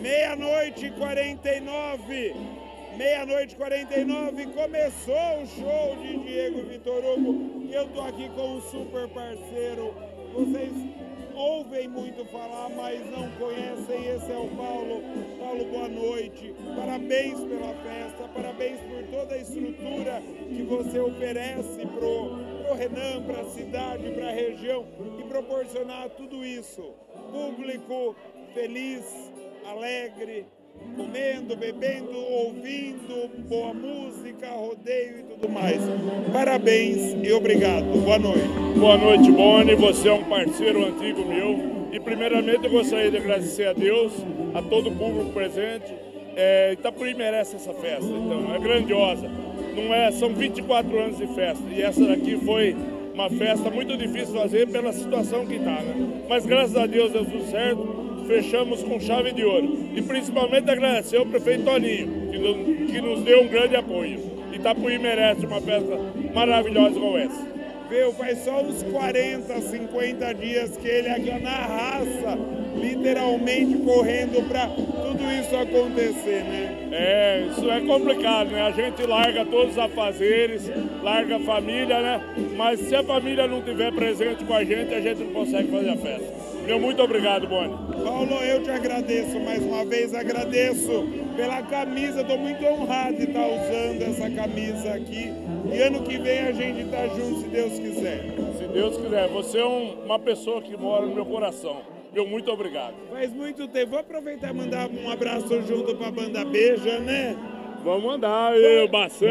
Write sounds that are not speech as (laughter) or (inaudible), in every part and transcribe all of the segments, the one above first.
Meia-noite e 49. Meia-noite e 49. Começou o show de Diego Vitor Hugo. E eu tô aqui com um super parceiro. Vocês ouvem muito falar, mas não conhecem. Esse é o Paulo. Paulo, boa noite. Parabéns pela festa, parabéns por toda a estrutura que você oferece pro, pro Renan, para a cidade, para a região e proporcionar tudo isso. Público feliz, alegre, comendo, bebendo, ouvindo boa música, rodeio e tudo mais. Parabéns e obrigado. Boa noite. Boa noite, Boni. Você é um parceiro antigo meu. E primeiramente eu gostaria de agradecer a Deus, a todo o público presente. É, Itapuí merece essa festa, então é grandiosa. Não é, são 24 anos de festa e essa daqui foi uma festa muito difícil fazer pela situação que está, né? Mas graças a Deus deu tudo certo fechamos com chave de ouro. E principalmente agradecer ao prefeito Toninho, que que nos deu um grande apoio. Itapuí merece uma festa maravilhosa como essa. Viu, faz só uns 40, 50 dias que ele aqui na raça, literalmente correndo para tudo isso acontecer, né? É, isso é complicado, né? A gente larga todos os afazeres, larga a família, né? Mas se a família não tiver presente com a gente, a gente não consegue fazer a festa. Meu muito obrigado, Boni. Paulo, eu te agradeço mais uma vez, agradeço pela camisa, estou muito honrado de estar usando essa camisa aqui. E ano que vem a gente está junto, se Deus quiser. Se Deus quiser, você é um, uma pessoa que mora no meu coração. Meu muito obrigado. Faz muito tempo. Vou aproveitar e mandar um abraço junto para a banda Beija, né? Vamos mandar, eu, Baçan,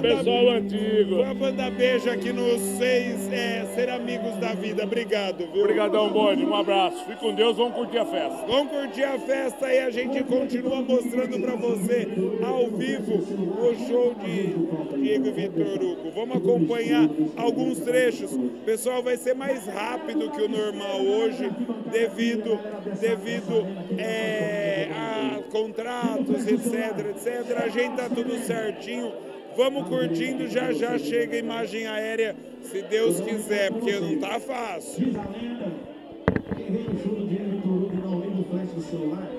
pessoal antigo. Vou banda beijo aqui nos seis é, Ser Amigos da Vida. Obrigado, viu? Obrigadão, Boni. Um abraço. Fique com Deus, vamos curtir a festa. Vamos curtir a festa e a gente continua mostrando para você ao vivo o show de Diego Vitor Hugo. Vamos acompanhar alguns trechos. Pessoal vai ser mais rápido que o normal hoje, devido, devido é, a contratos, etc, etc a tá tudo certinho. Vamos curtindo, já já chega a imagem aérea, se Deus quiser, porque não tá fácil. Quem vem no show do Diego Torugo não lembra o flash do celular,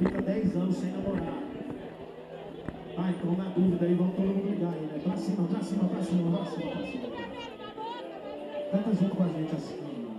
fica 10 anos sem namorar. Ah, então na dúvida aí, vamos todo mundo ligar aí, né? Pra cima, pra cima, pra cima, pra cima, pra cima. Canta junto com a gente assim.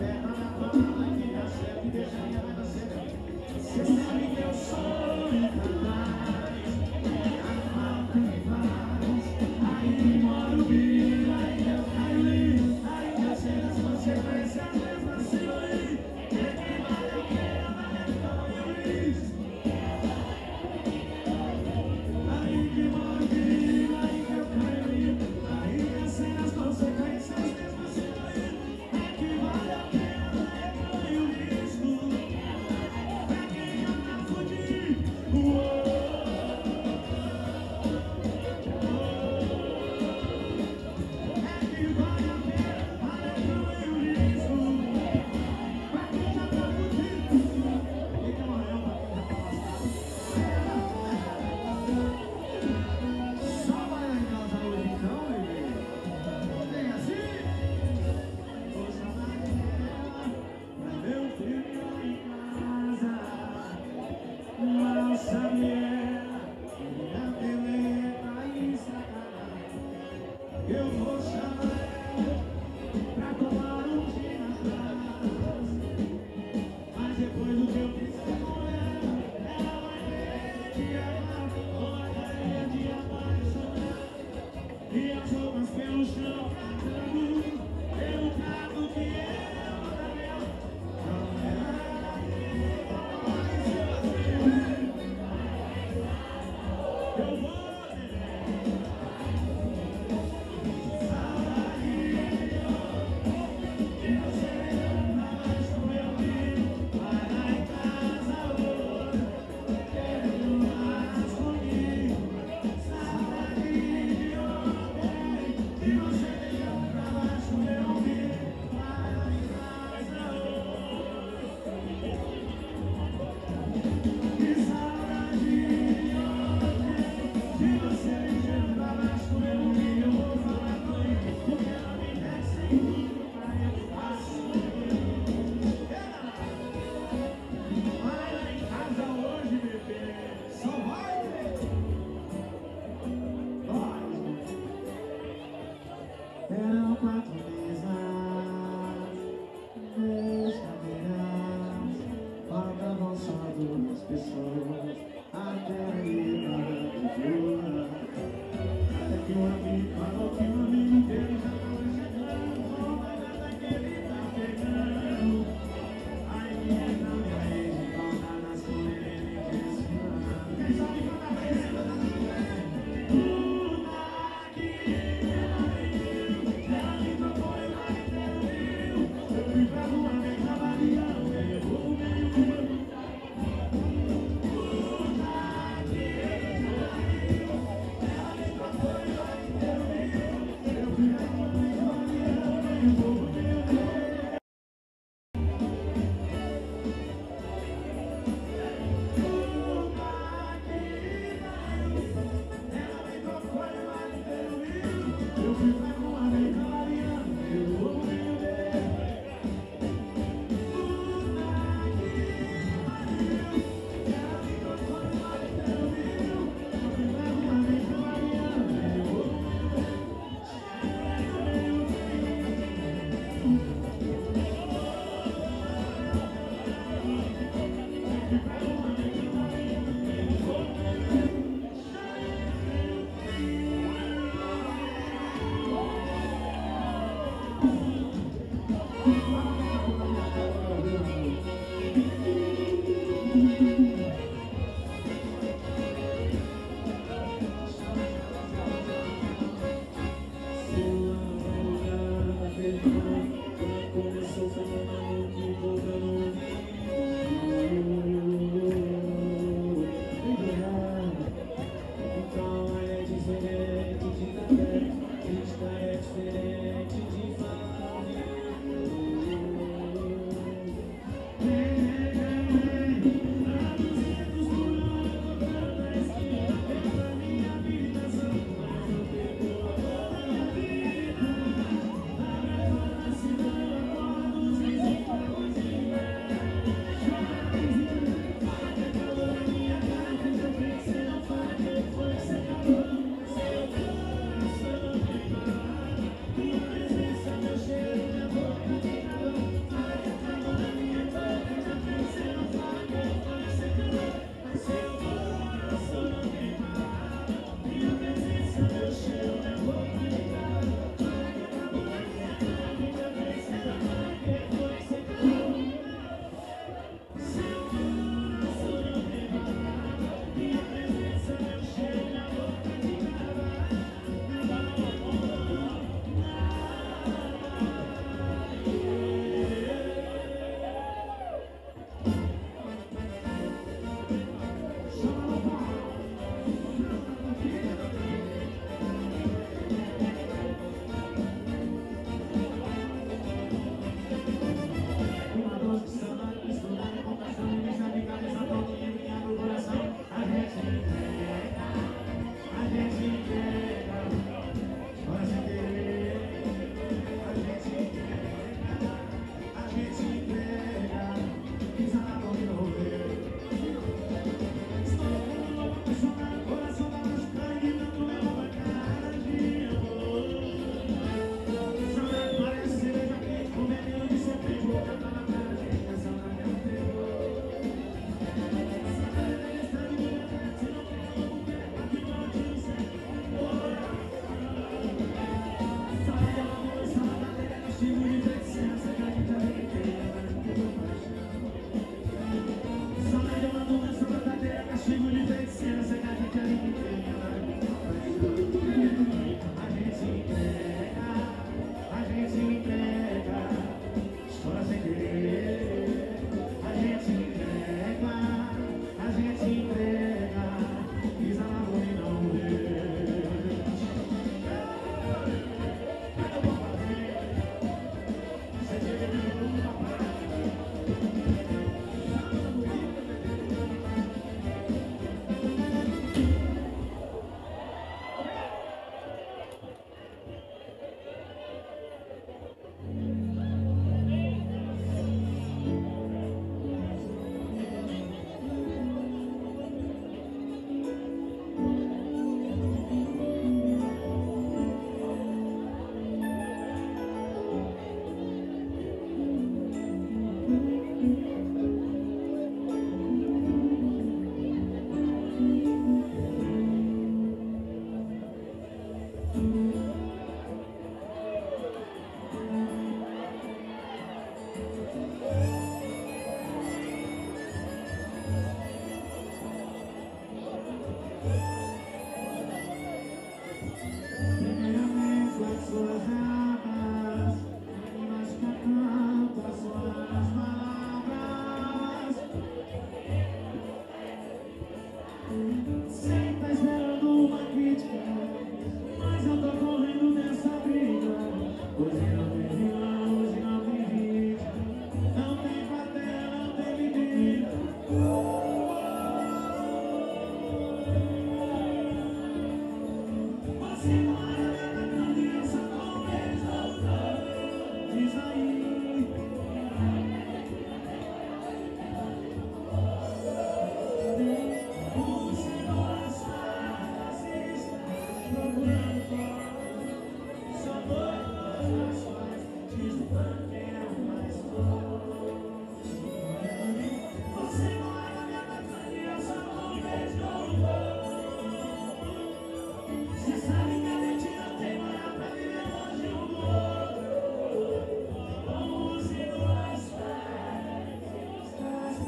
E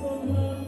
for love.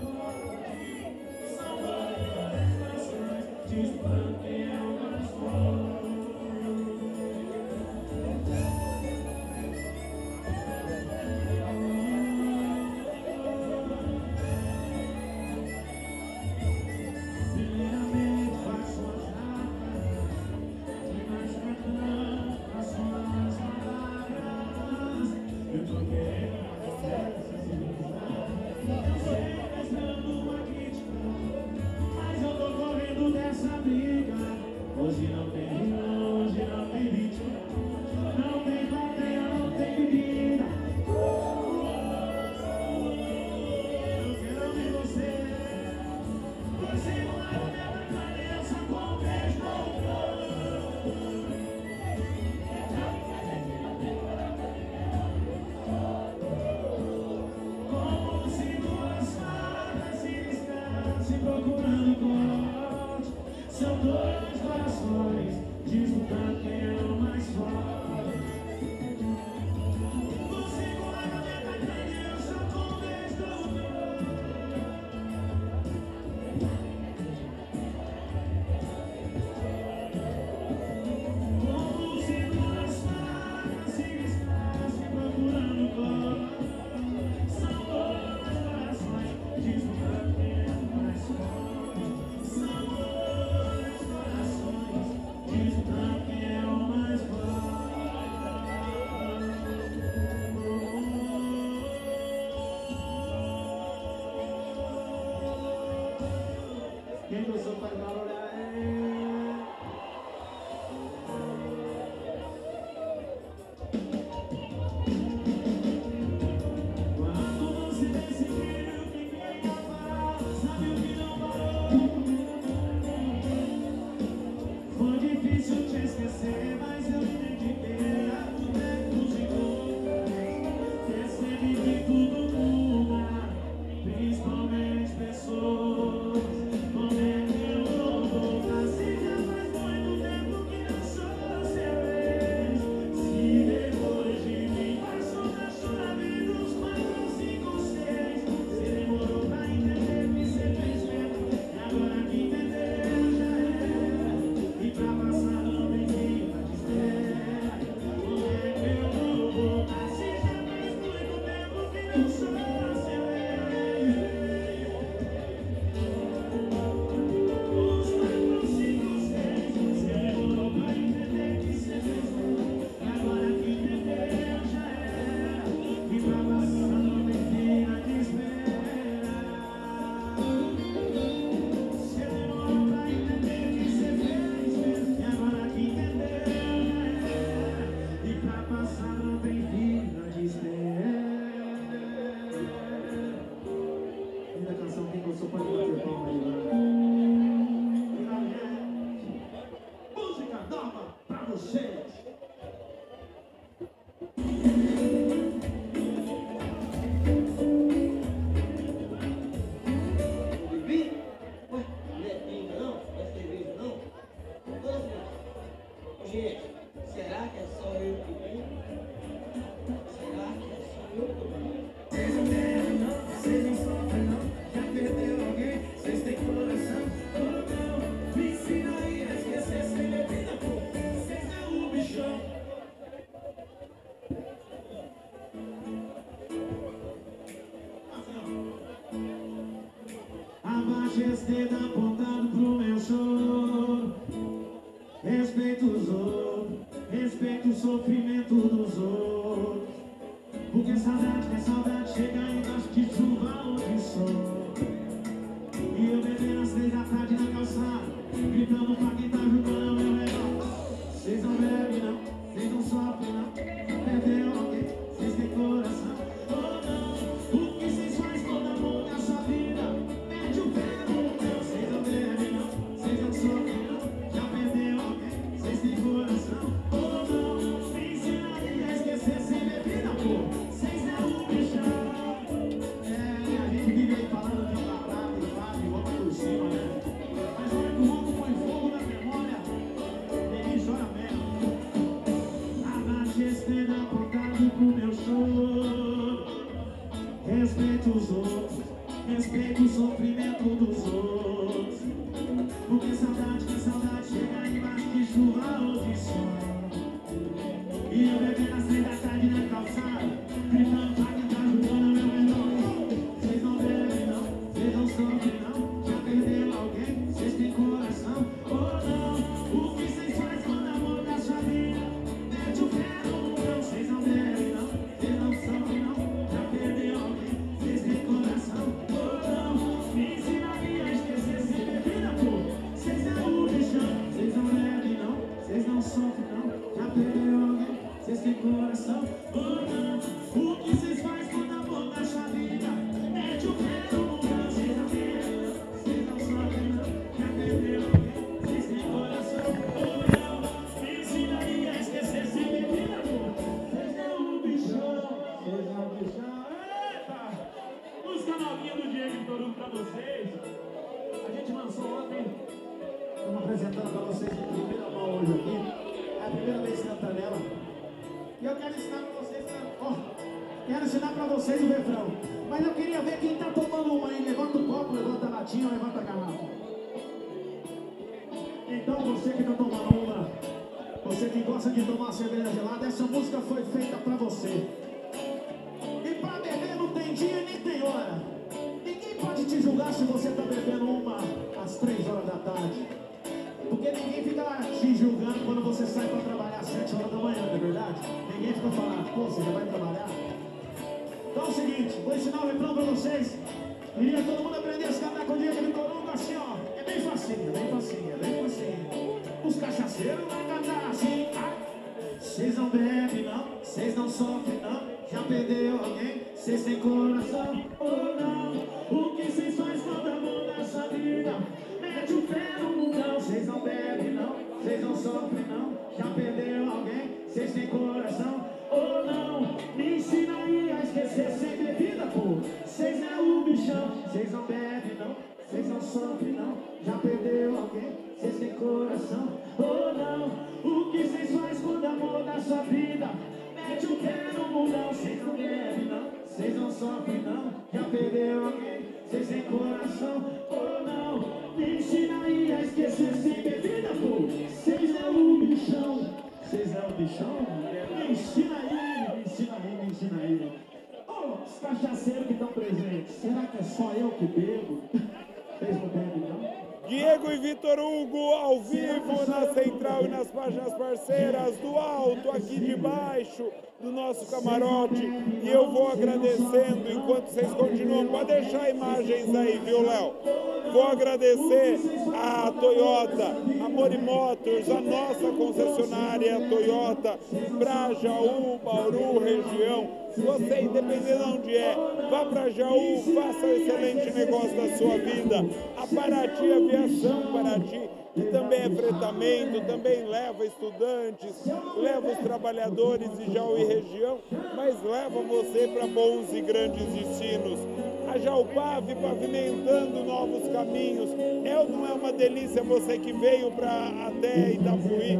Hindu super Baroda Será que é só eu que Então você que tá tomando uma, você que gosta de tomar cerveja gelada, essa música foi feita pra você. E pra beber não tem dia nem tem hora. Ninguém pode te julgar se você tá bebendo uma às três horas da tarde. Porque ninguém fica te julgando quando você sai pra trabalhar às sete horas da manhã, não é verdade? Ninguém fica falando, pô, você já vai trabalhar? Então é o seguinte, vou ensinar um refrão pra vocês. Queria todo mundo aprender a cantar com o dia de Coronga assim, ó passinha, vem passinha, vem passinha. Os cachaceiros vai cantar assim. Tá? Vocês não bebem, não, vocês não sofrem, não. Já perdeu alguém, vocês têm coração ou não? O que vocês faz toda a mão nessa vida? Mete o pé no mundão, vocês não bebem, não, vocês não sofrem, não. Já perdeu alguém, vocês têm coração ou não? Me ensina aí a esquecer sem bebida, pô. Não sofrem não, já perdeu alguém, vocês têm coração ou não? O que vocês fazem quando amor da sua vida? Mete o pé no mundão, vocês não bebem não, vocês não sofrem não, já perdeu alguém, vocês têm coração ou não? Me ensina aí a esquecer sem bebida, pô. Vocês é o bichão. Vocês é o bichão? Me ensina aí, me ensina aí, me ensina aí. Os cachaceiros que estão presentes, será que é só eu que bebo? (laughs) Diego e Vitor Hugo ao vivo na central e nas páginas parceiras do alto aqui de baixo do nosso camarote. E eu vou agradecendo enquanto vocês continuam. Pode deixar imagens aí, viu, Léo? Vou agradecer a Toyota, a Mori Motors, a nossa concessionária Toyota, para Jaú, Bauru, região. Você, independente de onde é, vá para Jaú, faça um excelente negócio da sua vida. A Paraty Aviação Paraty que também é fretamento, também leva estudantes, leva os trabalhadores de Jaú e região, mas leva você para bons e grandes destinos. A Jaupave pavimentando novos caminhos. É ou não é uma delícia você que veio para até Itapuí,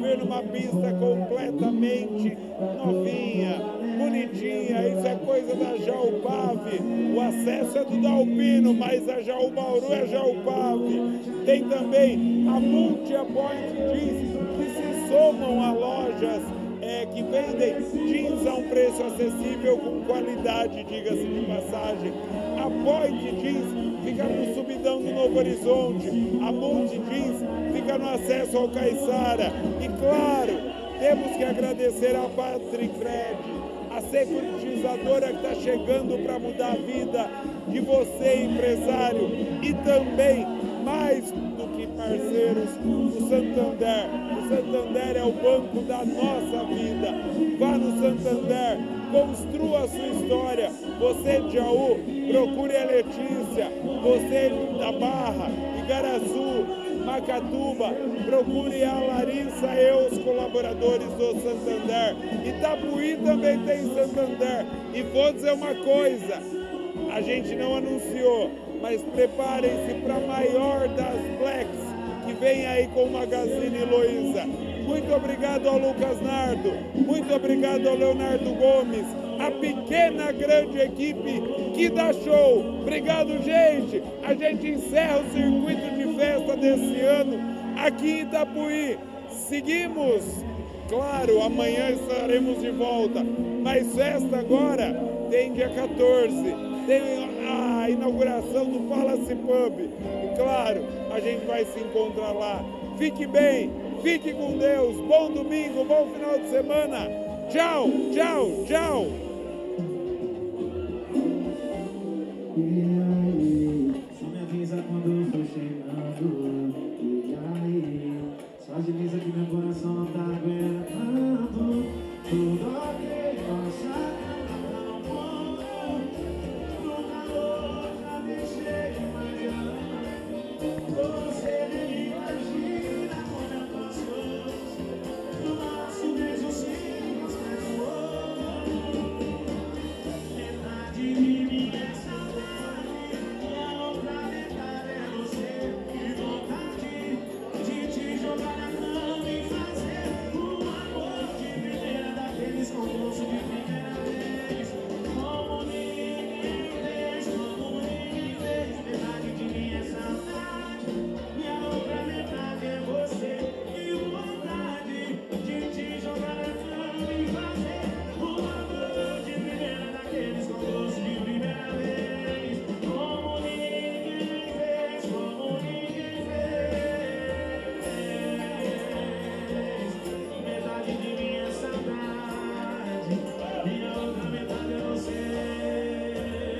ver numa pista completamente novinha, bonitinha, isso é coisa da Jaupave. O acesso é do Dalpino, mas a Jaubauru é Jaupave. Tem também a Multia Point Jeans, que se somam a lojas é, que vendem jeans a um preço acessível com qualidade, diga-se de passagem. A Point Jeans fica no subidão do Novo Horizonte, a Multi Jeans fica no acesso ao Caiçara. E claro, temos que agradecer a Patricred, securitizadora que está chegando para mudar a vida de você, empresário, e também, mais do que parceiros, o Santander. O Santander é o banco da nossa vida. Vá no Santander, construa a sua história. Você de Jaú, procure a Letícia. Você da Barra, Igaraçu, Macatuba, procure a Larissa e os colaboradores do Santander. Itapuí também tem Santander. E vou dizer uma coisa, a gente não anunciou, mas preparem-se para a maior das Blacks, que vem aí com o Magazine Luiza. Muito obrigado ao Lucas Nardo, muito obrigado ao Leonardo Gomes, a pequena grande equipe que dá show. Obrigado, gente. A gente encerra o circuito de festa desse ano aqui em Itapuí. Seguimos. Claro, amanhã estaremos de volta. Mas festa agora tem dia 14. Tem a inauguração do Palace Pub. E claro, a gente vai se encontrar lá. Fique bem, fique com Deus. Bom domingo, bom final de semana. Tchau, tchau, tchau.